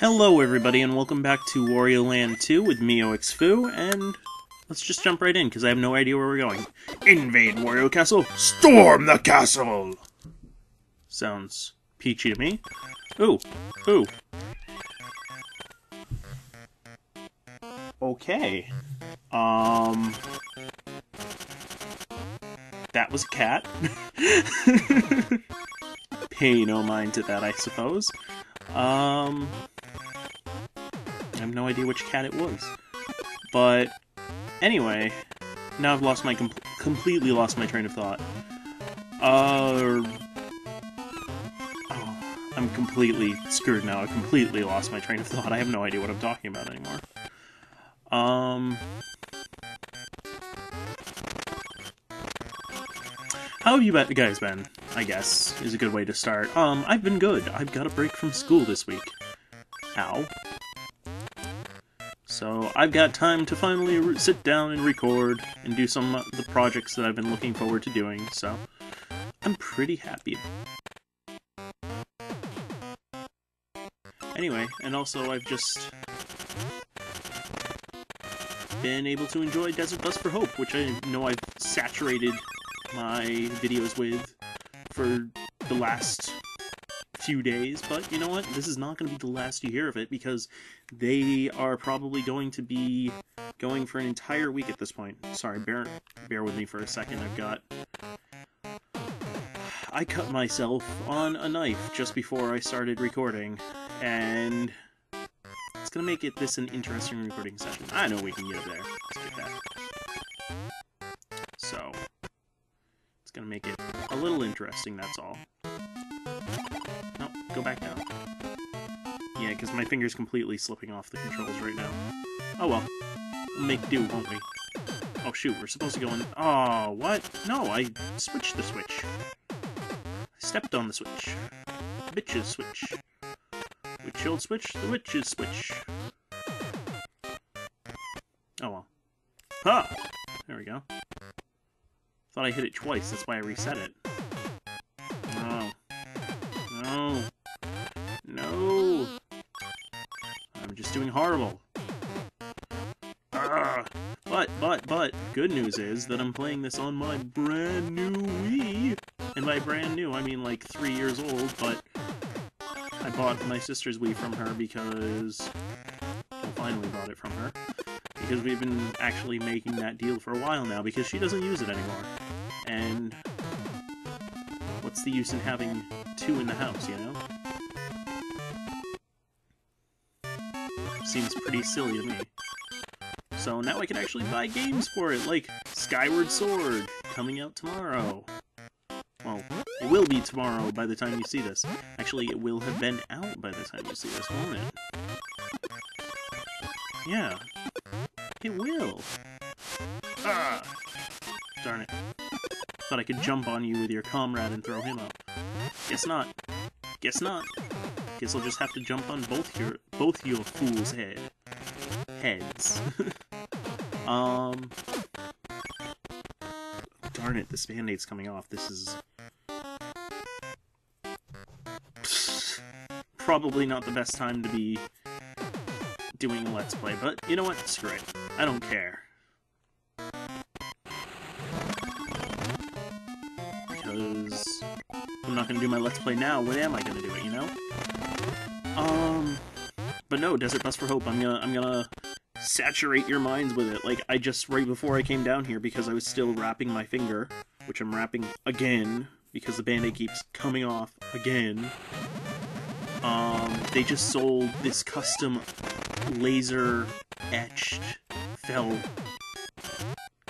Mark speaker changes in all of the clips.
Speaker 1: Hello everybody and welcome back to Wario Land 2 with me, 0xfoo, and let's just jump right in because I have no idea where we're going. Invade Wario Castle! Storm the castle! Sounds peachy to me. Ooh, ooh. Okay. Um... That was a cat. Pay no mind to that, I suppose. Um... I have no idea which cat it was. But anyway, now I've lost my com completely lost my train of thought. Uh, oh, I'm completely screwed now. I completely lost my train of thought. I have no idea what I'm talking about anymore. Um. How have you guys been? I guess is a good way to start. Um, I've been good. I've got a break from school this week. Ow. So I've got time to finally sit down and record and do some of the projects that I've been looking forward to doing, so I'm pretty happy. Anyway, and also I've just been able to enjoy Desert Bus for Hope, which I know I've saturated my videos with for the last few days, but you know what? This is not going to be the last you hear of it because they are probably going to be going for an entire week at this point. Sorry, bear, bear with me for a second. I've got... I cut myself on a knife just before I started recording, and it's going to make it this an interesting recording session. I know we can get there. Let's get that. Going to make it a little interesting, that's all. Go back down. Yeah, because my finger's completely slipping off the controls right now. Oh well. We'll make do, won't we? Oh shoot, we're supposed to go in... Oh, what? No, I switched the switch. I stepped on the switch. Bitches switch. Old switch? The witches switch. Oh well. Ha! There we go. Thought I hit it twice, that's why I reset it. No. No. No! I'm just doing horrible. Ah, but, but, but, good news is that I'm playing this on my brand new Wii. And by brand new, I mean like three years old, but I bought my sister's Wii from her because... I finally bought it from her. Because we've been actually making that deal for a while now, because she doesn't use it anymore. And... What's the use in having two in the house, you know? seems pretty silly to me. So now I can actually buy games for it, like Skyward Sword, coming out tomorrow. Well, it will be tomorrow by the time you see this. Actually, it will have been out by the time you see this, won't it? Yeah. It will. Ah! Darn it. Thought I could jump on you with your comrade and throw him up. Guess not. Guess not. Guess I'll just have to jump on both your both your fools' head heads. um Darn it, this band-aid's coming off. This is probably not the best time to be doing a Let's Play, but you know what? Screw it. I don't care. Because I'm not to do my Let's Play now. When am I to do it, you know? Um, but no, Desert Bus for Hope. I'm gonna I'm gonna saturate your minds with it. Like I just right before I came down here because I was still wrapping my finger, which I'm wrapping again because the band-aid keeps coming off again. Um, they just sold this custom laser etched felt.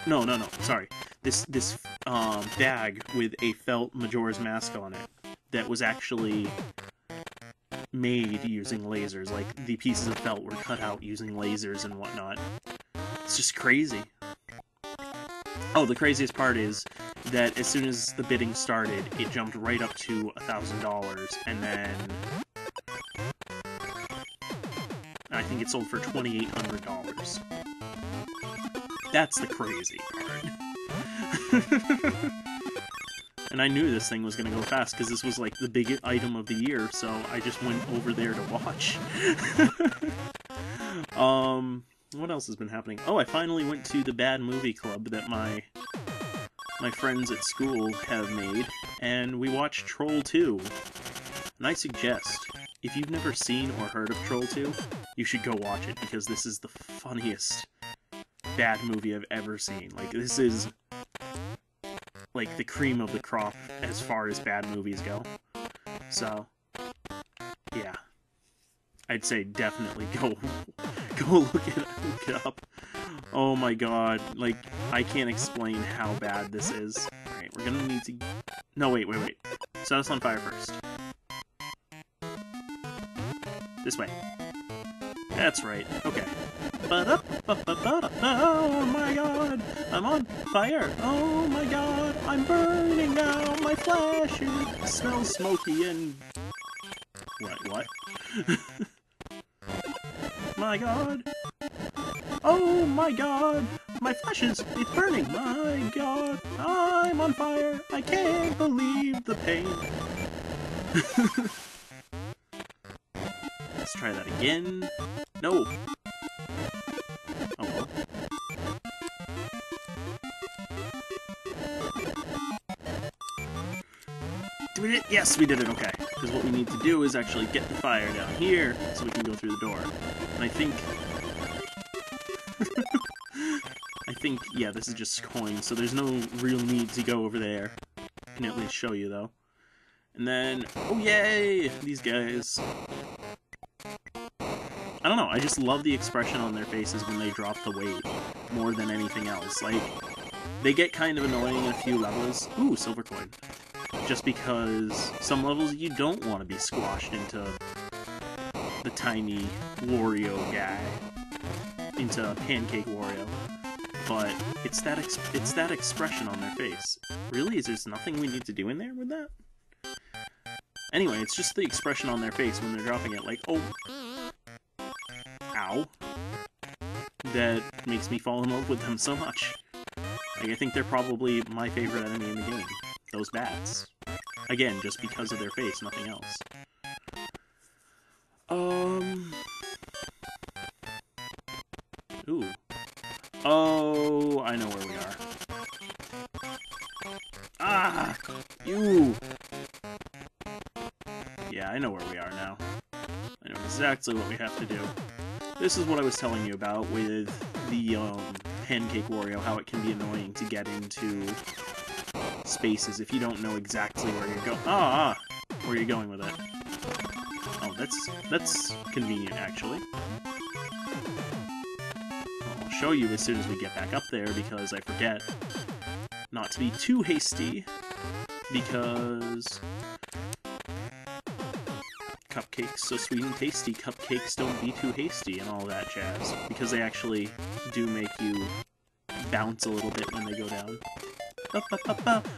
Speaker 1: No, no, no. Sorry. This this um, bag with a felt Majora's Mask on it that was actually made using lasers. Like, the pieces of felt were cut out using lasers and whatnot. It's just crazy. Oh, the craziest part is that as soon as the bidding started, it jumped right up to a $1,000, and then... it sold for $2,800. That's the crazy part. and I knew this thing was going to go fast because this was like the big item of the year, so I just went over there to watch. um, what else has been happening? Oh, I finally went to the Bad Movie Club that my my friends at school have made, and we watched Troll 2. And I suggest, if you've never seen or heard of Troll 2, you should go watch it, because this is the funniest bad movie I've ever seen. Like, this is, like, the cream of the crop as far as bad movies go. So, yeah. I'd say definitely go go look it, look it up. Oh my god, like, I can't explain how bad this is. Alright, we're gonna need to... No, wait, wait, wait. Set us on fire first. This way. That's right, okay. Oh my god, I'm on fire. Oh my god, I'm burning now. My flesh smells smoky and... What, what? my god. Oh my god! My flesh is it's burning! My god! I'm on fire! I can't believe the pain! Try that again. No! Oh well. Did we? Yes, we did it, okay. Because what we need to do is actually get the fire down here so we can go through the door. And I think I think, yeah, this is just coins, so there's no real need to go over there. I can at least show you, though. And then, oh yay! These guys. I don't know, I just love the expression on their faces when they drop the weight, more than anything else. Like, they get kind of annoying in a few levels. Ooh, silver coin. Just because some levels you don't want to be squashed into the tiny Wario guy into Pancake Wario, but it's that it's that expression on their face. Really, is there nothing we need to do in there with that? Anyway, it's just the expression on their face when they're dropping it, like, oh, ow, that makes me fall in love with them so much. Like, I think they're probably my favorite enemy in the game. Those bats. Again, just because of their face, nothing else. Um... Ooh. Oh, I know where we are. Ah! You! Yeah, I know where we are now. I know exactly what we have to do. This is what I was telling you about with the um, Pancake Wario, how it can be annoying to get into spaces if you don't know exactly where you're going. Ah, ah! Where you're going with it. Oh, that's that's convenient, actually I'll show you as soon as we get back up there because I forget not to be too hasty because cupcakes so sweet and tasty, cupcakes don't be too hasty and all that jazz because they actually do make you bounce a little bit when they go down.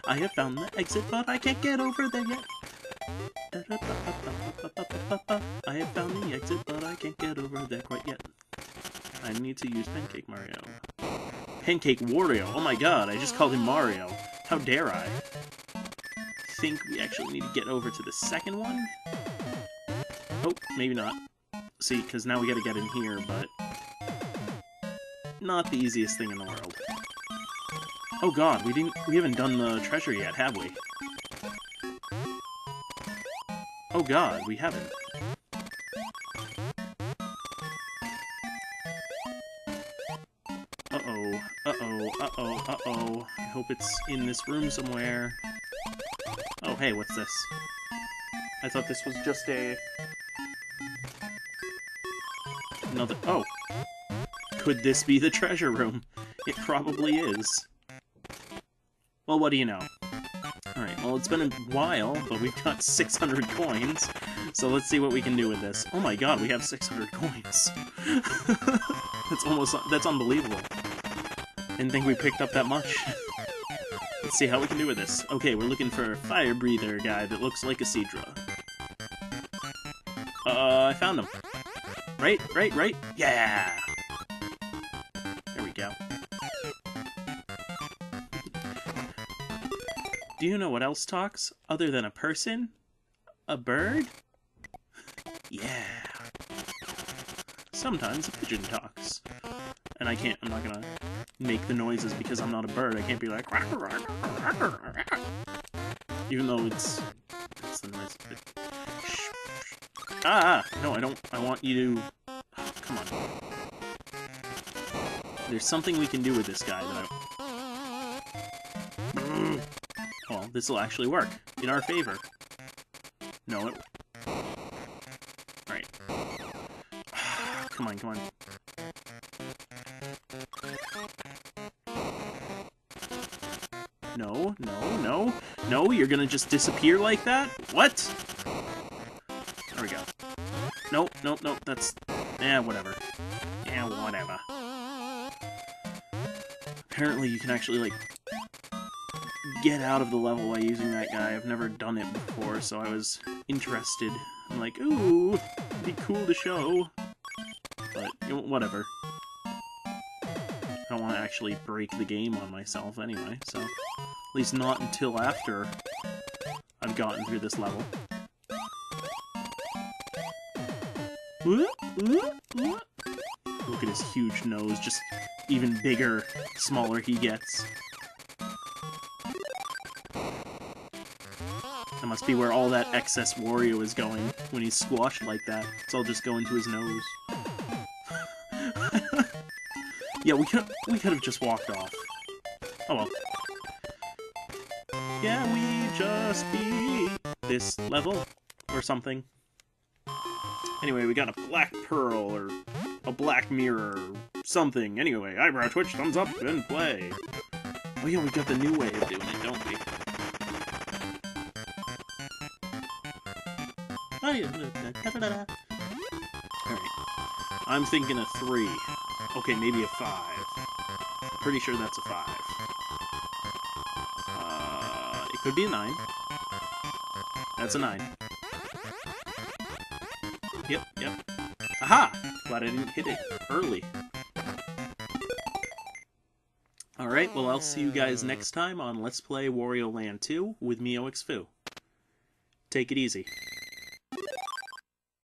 Speaker 1: I have found the exit, but I can't get over there yet. I have found the exit, but I can't get over there quite yet. I need to use Pancake Mario. Pancake Wario! Oh my god, I just called him Mario. How dare I? think we actually need to get over to the second one? Oh, maybe not. See, because now we gotta get in here, but... Not the easiest thing in the world. Oh god, we didn't- we haven't done the treasure yet, have we? Oh god, we haven't. Uh-oh, uh-oh. Uh-oh, uh-oh. I hope it's in this room somewhere. Oh, hey, what's this? I thought this was just a... Another... Oh! Could this be the treasure room? It probably is. Well, what do you know? Alright, well, it's been a while, but we've got 600 coins, so let's see what we can do with this. Oh my god, we have 600 coins! that's almost... that's unbelievable. Didn't think we picked up that much. Let's see how we can do with this. Okay, we're looking for a fire breather guy that looks like a Seadra. Uh, I found him. Right, right, right. Yeah! There we go. Do you know what else talks other than a person? A bird? yeah. Sometimes a pigeon talks. And I can't, I'm not gonna make the noises because I'm not a bird. I can't be like, even though it's, it's the noise. It, Ah! No, I don't. I want you to. Come on. There's something we can do with this guy I. Well, this will actually work in our favor. No, it. Alright. come on, come on. No, no, no. No, you're gonna just disappear like that? What? Nope, nope, nope, that's... Eh, whatever. Yeah, whatever. Apparently you can actually, like, get out of the level by using that guy. I've never done it before, so I was interested. I'm like, ooh, be cool to show. But, whatever. I don't want to actually break the game on myself anyway, so... At least not until after I've gotten through this level. Look at his huge nose, just even bigger, smaller he gets. That must be where all that excess Wario is going when he's squashed like that. It's all just going to his nose. yeah, we could we could have just walked off. Oh well. Yeah, we just beat this level or something. Anyway, we got a black pearl or a black mirror or something. Anyway, eyebrow twitch, thumbs up, and play. Oh yeah, we got the new way of doing it, don't we? Alright. I'm thinking a three. Okay, maybe a five. Pretty sure that's a five. Uh, it could be a nine. That's a nine. Yep, yep. Aha! Glad I didn't hit it early. Alright, well I'll see you guys next time on Let's Play Wario Land 2 with me, 0xfoo. Take it easy.